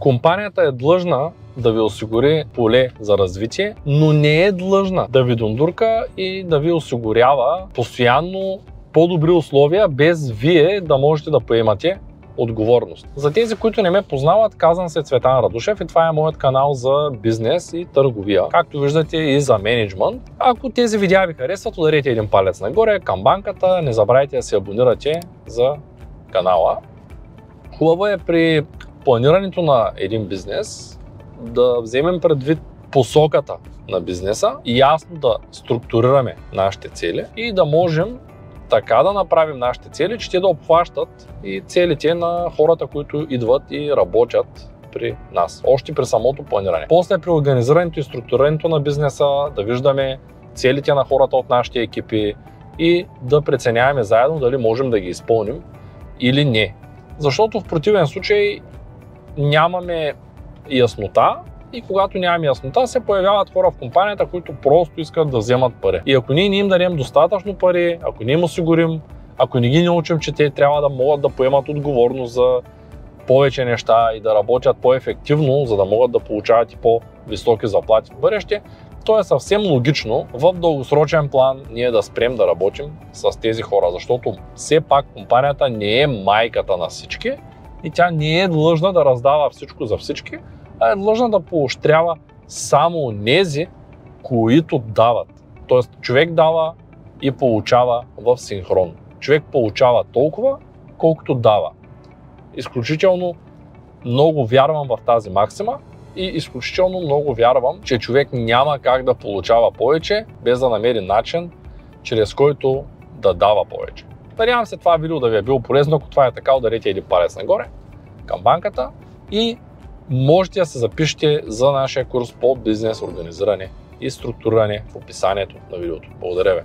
Компанията е длъжна да ви осигури поле за развитие, но не е длъжна да ви дондурка и да ви осигурява постоянно по-добри условия, без вие да можете да поемате отговорност. За тези, които не ме познават, казвам се Цветан Радушев и това е моят канал за бизнес и търговия, както виждате и за менеджмент. Ако тези видеа ви харесват, ударете един палец нагоре към банката, не забравяйте да се абонирате за канала. Хубаво е при планирането на един бизнес да вземем предвид посоката на бизнеса и ясно да структурираме нашите цели и да можем така да направим нашите цели, че те да обхващат и целите на хората, които идват и работят при нас, още при самото планиране. После при организирането и структурирането на бизнеса да виждаме целите на хората от нашите екипи и да преценяваме заедно дали можем да ги изпълним или не. Защото в противен случай нямаме яснота и когато нямаме яснота, се появяват хора в компанията, които просто искат да вземат пари. И ако ние не им дадем достатъчно пари, ако не им осигурим, ако не ги научим, че те трябва да могат да поемат отговорност за повече неща и да работят по-ефективно, за да могат да получават и по-високи заплати в бъдеще, то е съвсем логично в дългосрочен план ние да спрем да работим с тези хора, защото все пак компанията не е майката на всички и тя не е длъжна да раздава всичко за всички, а е длъжна да поощрява само нези, които дават. Тоест човек дава и получава в синхрон. Човек получава толкова, колкото дава. Изключително много вярвам в тази максима и изключително много вярвам, че човек няма как да получава повече, без да намери начин, чрез който да дава повече. Надявам се това видео да ви е било полезно. Ако това е така, ударете един палец нагоре към банката и можете да се запишете за нашия курс по бизнес организиране и структуриране в описанието на видеото. Благодаря ви!